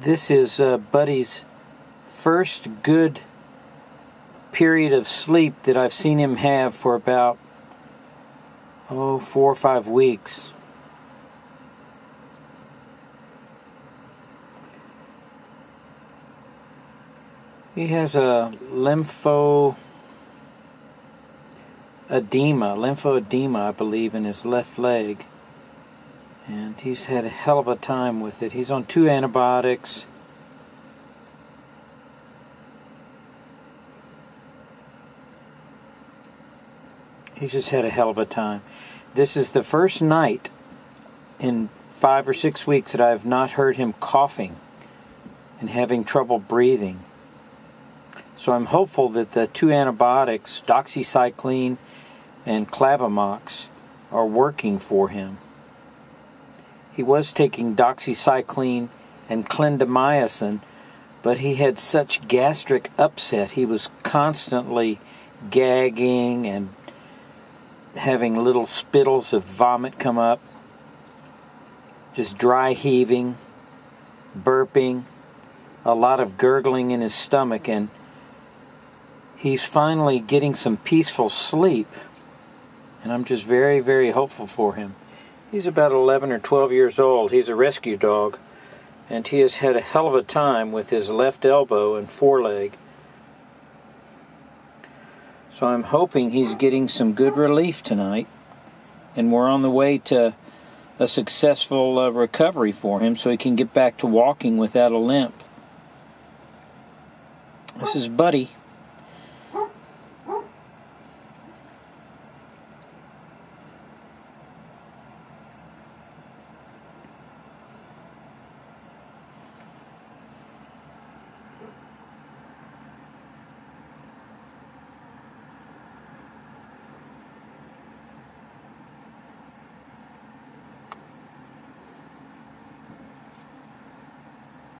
This is uh, Buddy's first good period of sleep that I've seen him have for about, oh, four or five weeks. He has a lympho edema, lymphoedema, I believe, in his left leg. And he's had a hell of a time with it. He's on two antibiotics. He's just had a hell of a time. This is the first night in five or six weeks that I have not heard him coughing and having trouble breathing. So I'm hopeful that the two antibiotics, doxycycline and Clavamox, are working for him. He was taking doxycycline and clindamycin, but he had such gastric upset. He was constantly gagging and having little spittles of vomit come up, just dry heaving, burping, a lot of gurgling in his stomach, and he's finally getting some peaceful sleep. And I'm just very, very hopeful for him. He's about 11 or 12 years old. He's a rescue dog, and he has had a hell of a time with his left elbow and foreleg. So I'm hoping he's getting some good relief tonight, and we're on the way to a successful uh, recovery for him so he can get back to walking without a limp. This is Buddy.